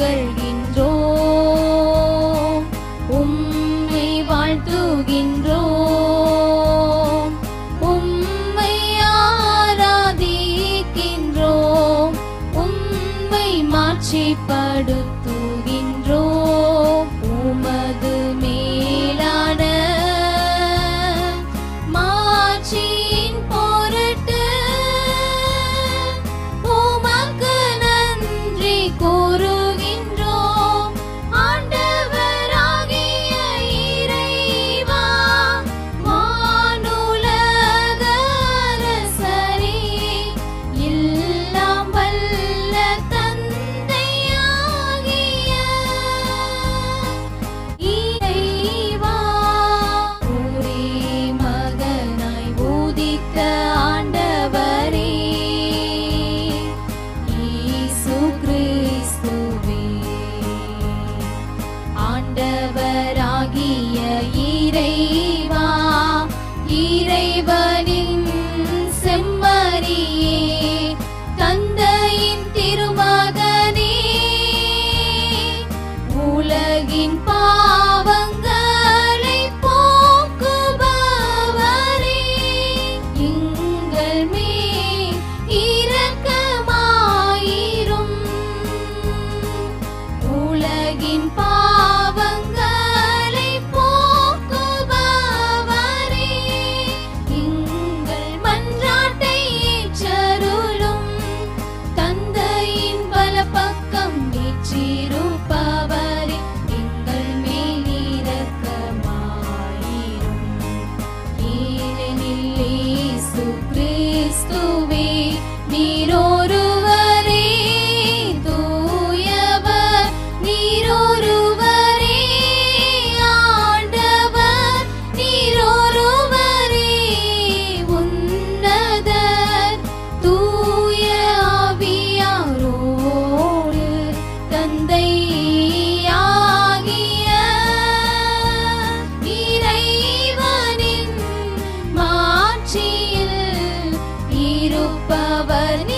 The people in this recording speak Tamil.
புகழ்கின்றோம். உம்மை வாழ்த்துகின்றோம். உம்மை ஆராதிக்கின்றோம். உம்மை Good.